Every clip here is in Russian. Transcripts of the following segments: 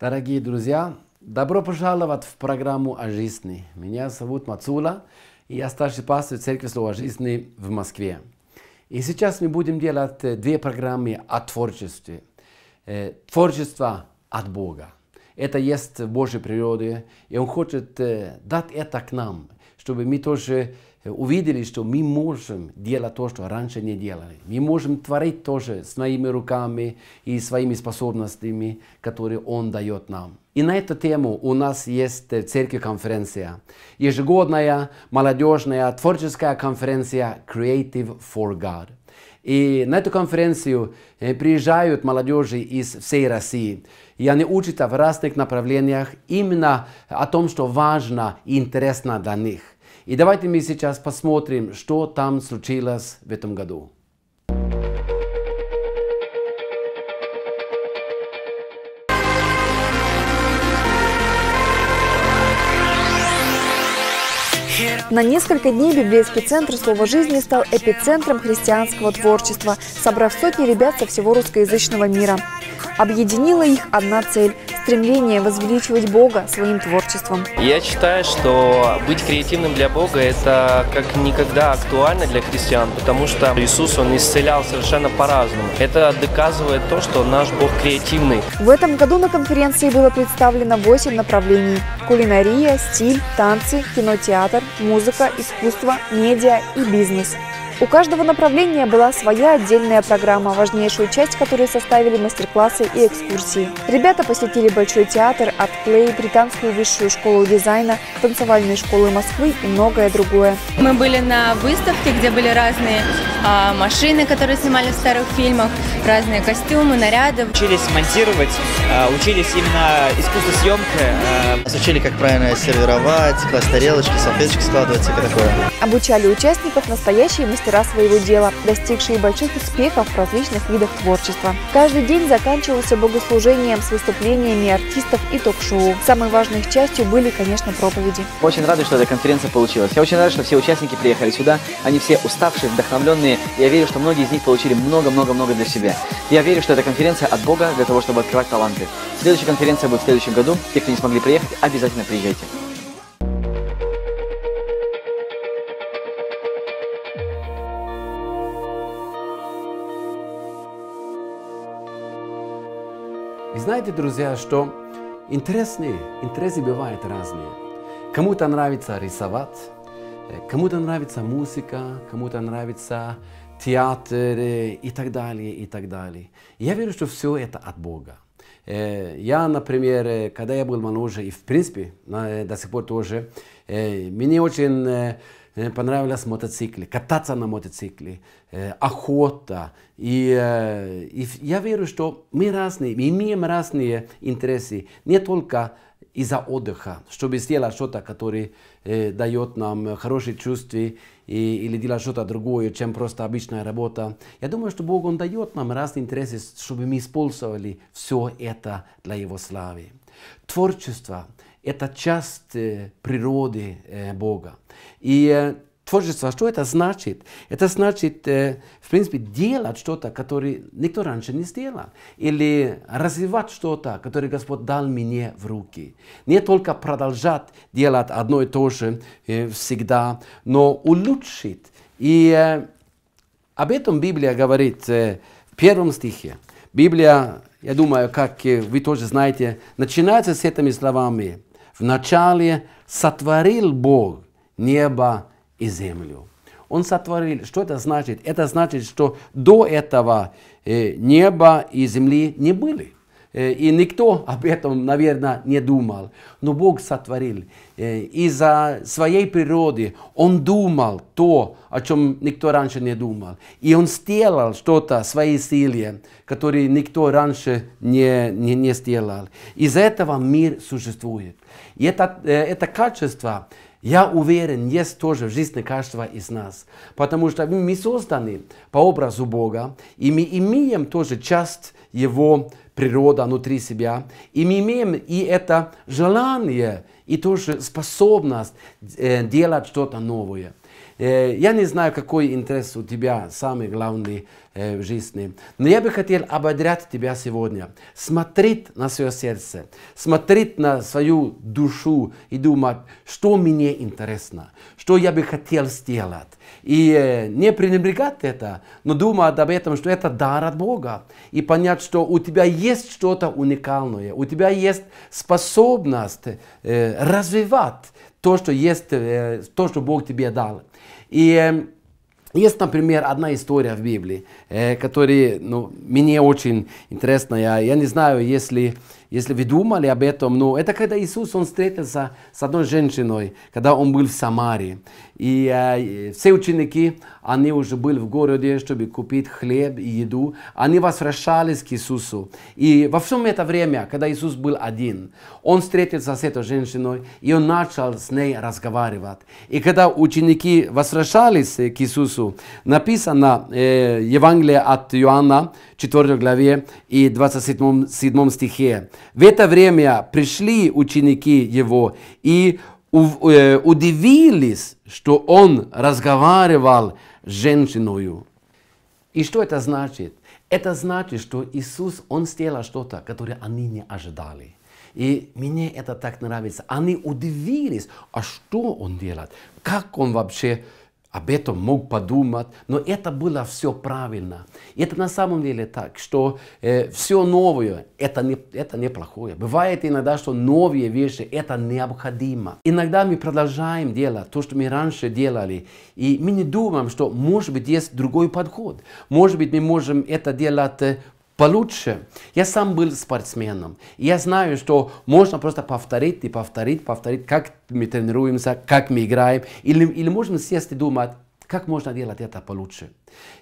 Дорогие друзья, добро пожаловать в программу о жизни. Меня зовут Мацула, и я старший пастор Церкви Слова Жизни в Москве. И сейчас мы будем делать э, две программы о творчестве. Э, Творчество от Бога. Это есть в Божьей природе, и Он хочет э, дать это к нам, чтобы мы тоже увидели, что мы можем делать то, что раньше не делали. Мы можем творить тоже своими руками и своими способностями, которые Он дает нам. И на эту тему у нас есть в церкви конференция. Ежегодная молодежная творческая конференция Creative for God. И на эту конференцию приезжают молодежи из всей России. И они учатся в разных направлениях именно о том, что важно и интересно для них. И давайте мы сейчас посмотрим, что там случилось в этом году. На несколько дней библейский центр «Слово жизни» стал эпицентром христианского творчества, собрав сотни ребят со всего русскоязычного мира. Объединила их одна цель – стремление возвеличивать Бога своим творчеством. Я считаю, что быть креативным для Бога – это как никогда актуально для христиан, потому что Иисус, Он исцелял совершенно по-разному. Это доказывает то, что наш Бог креативный. В этом году на конференции было представлено 8 направлений – кулинария, стиль, танцы, кинотеатр, музыка, искусство, медиа и бизнес – у каждого направления была своя отдельная программа, важнейшую часть которой составили мастер-классы и экскурсии. Ребята посетили Большой театр, Артплей, Британскую высшую школу дизайна, танцевальные школы Москвы и многое другое. Мы были на выставке, где были разные а, машины, которые снимали в старых фильмах, разные костюмы, наряды. Учились монтировать, а, учились именно искусствосъемке. А... Учили, как правильно сервировать, класть тарелочки, салфеточки складывать, всякое такое. Обучали участников настоящие мастера мастера своего дела, достигшие больших успехов в различных видах творчества. Каждый день заканчивался богослужением с выступлениями артистов и ток-шоу. Самой важной их частью были, конечно, проповеди. Очень рады, что эта конференция получилась. Я очень рад, что все участники приехали сюда. Они все уставшие, вдохновленные. Я верю, что многие из них получили много-много-много для себя. Я верю, что эта конференция от Бога для того, чтобы открывать таланты. Следующая конференция будет в следующем году. Те, кто не смогли приехать, обязательно приезжайте. И знаете, друзья, что интересные, интересы бывают разные. Кому-то нравится рисовать, кому-то нравится музыка, кому-то нравится театр и так далее, и так далее. Я верю, что все это от Бога. Я, например, когда я был моложе, и в принципе до сих пор тоже, мне очень Э, понравились мотоциклы, кататься на мотоцикле, э, охота. И, э, и я верю, что мы разные, мы имеем разные интересы, не только из-за отдыха, чтобы сделать что-то, которое э, дает нам хорошие чувства и, или делать что-то другое, чем просто обычная работа. Я думаю, что Бог Он дает нам разные интересы, чтобы мы использовали все это для Его славы. Творчество это часть э, природы э, Бога. И э, творчество, что это значит? Это значит, в принципе, делать что-то, которое никто раньше не сделал. Или развивать что-то, которое Господь дал мне в руки. Не только продолжать делать одно и то же всегда, но улучшить. И об этом Библия говорит в первом стихе. Библия, я думаю, как вы тоже знаете, начинается с этими словами. Вначале сотворил Бог небо и землю. Он сотворил. Что это значит? Это значит, что до этого э, неба и земли не были. Э, и никто об этом, наверное, не думал. Но Бог сотворил. Э, из-за своей природы Он думал то, о чем никто раньше не думал. И Он сделал что-то своей силе, которое никто раньше не, не, не сделал. Из-за этого мир существует. И это, э, это качество, я уверен, есть тоже в жизни каждого из нас. Потому что мы созданы по образу Бога, и мы имеем тоже часть Его природы внутри себя. И мы имеем и это желание, и тоже способность э, делать что-то новое. Э, я не знаю, какой интерес у тебя самый главный э, в жизни. Но я бы хотел ободрять тебя сегодня. Смотреть на свое сердце, смотреть на свою душу и думать, что мне интересно, что я бы хотел сделать. И э, не пренебрегать это, но думать об этом, что это дар от Бога. И понять, что у тебя есть что-то уникальное, у тебя есть способность развивать то, что есть, то, что Бог тебе дал. И э, есть, например, одна история в Библии, э, которая ну, мне очень интересная. Я не знаю, если если вы думали об этом, но это когда Иисус, Он встретился с одной женщиной, когда Он был в Самаре. И э, все ученики, они уже были в городе, чтобы купить хлеб и еду. Они возвращались к Иисусу. И во всем это время, когда Иисус был один, Он встретился с этой женщиной, и Он начал с ней разговаривать. И когда ученики возвращались к Иисусу, написано э, Евангелие от Иоанна, 4 главе и 27 7 стихе. В это время пришли ученики его и э, удивились, что он разговаривал с женщиной. И что это значит? Это значит, что Иисус, Он сделал что-то, которое они не ожидали. И мне это так нравится. Они удивились, а что Он делает? Как Он вообще об этом мог подумать, но это было все правильно. Это на самом деле так, что э, все новое это не, это не плохое. Бывает иногда, что новые вещи это необходимо. Иногда мы продолжаем делать то, что мы раньше делали, и мы не думаем, что может быть есть другой подход. Может быть мы можем это делать э, получше. Я сам был спортсменом. И я знаю, что можно просто повторить и повторить, повторить, как мы тренируемся, как мы играем. Или, или можно сесть и думать, как можно делать это получше.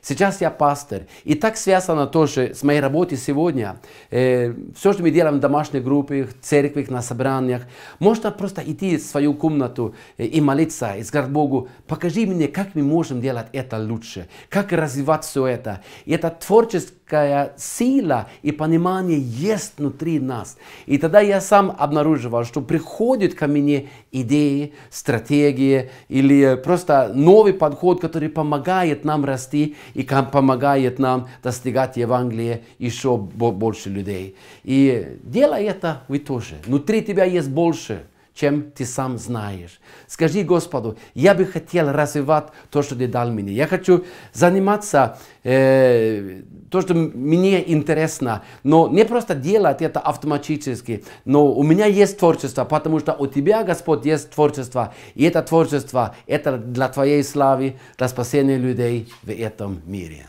Сейчас я пастор, и так связано тоже с моей работой сегодня. Э, все, что мы делаем в домашних группах, в церквях, на собраниях, можно просто идти в свою комнату э, и молиться, и сказать Богу, покажи мне, как мы можем делать это лучше, как развивать все это. И это творческая сила и понимание есть внутри нас. И тогда я сам обнаруживал, что приходят ко мне идеи, стратегии или просто новый подход, который помогает нам расти и помогает нам достигать Евангелия еще больше людей. И делай это вы тоже. Внутри тебя есть больше чем ты сам знаешь. Скажи Господу, я бы хотел развивать то, что ты дал мне. Я хочу заниматься э, то, что мне интересно, но не просто делать это автоматически, но у меня есть творчество, потому что у тебя, Господь, есть творчество, и это творчество, это для Твоей славы, для спасения людей в этом мире.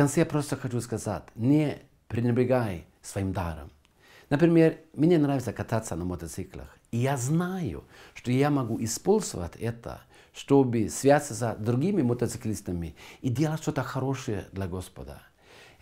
Конце я просто хочу сказать, не пренебрегай своим даром. Например, мне нравится кататься на мотоциклах. И я знаю, что я могу использовать это, чтобы связаться с другими мотоциклистами и делать что-то хорошее для Господа.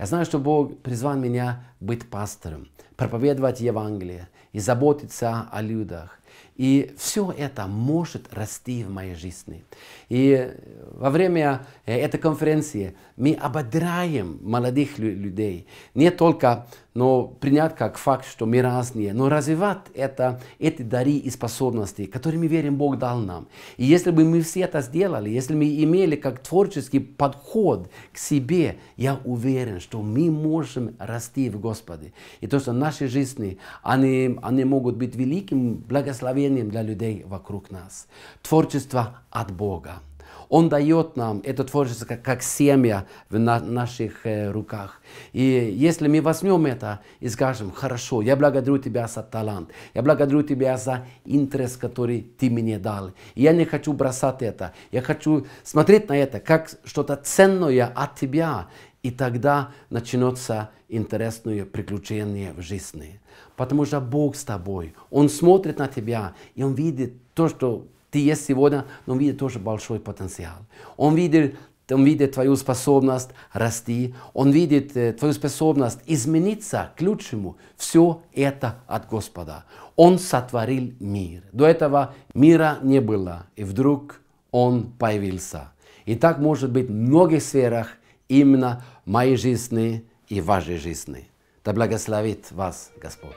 Я знаю, что Бог призвал меня быть пастором, проповедовать Евангелие и заботиться о людях. И все это может расти в моей жизни. И во время э, этой конференции мы ободряем молодых людей не только но принять как факт, что мы разные, но развивать это, эти дары и способности, которыми верим Бог дал нам. И если бы мы все это сделали, если мы имели как творческий подход к себе, я уверен, что мы можем расти в Господе. И то, что наши жизни, они, они могут быть великим благословением для людей вокруг нас. Творчество от Бога. Он дает нам это творчество как, как семя в на, наших э, руках. И если мы возьмем это и скажем, хорошо, я благодарю Тебя за талант, я благодарю Тебя за интерес, который Ты мне дал. И я не хочу бросать это, я хочу смотреть на это как что-то ценное от Тебя. И тогда начнется интересное приключение в жизни. Потому что Бог с тобой. Он смотрит на тебя, и Он видит то, что ты есть сегодня, но он видит тоже большой потенциал. Он видит, он видит твою способность расти, он видит э, твою способность измениться к лучшему. Все это от Господа. Он сотворил мир. До этого мира не было, и вдруг он появился. И так может быть в многих сферах именно моей жизни и вашей жизни. Да благословит вас Господь.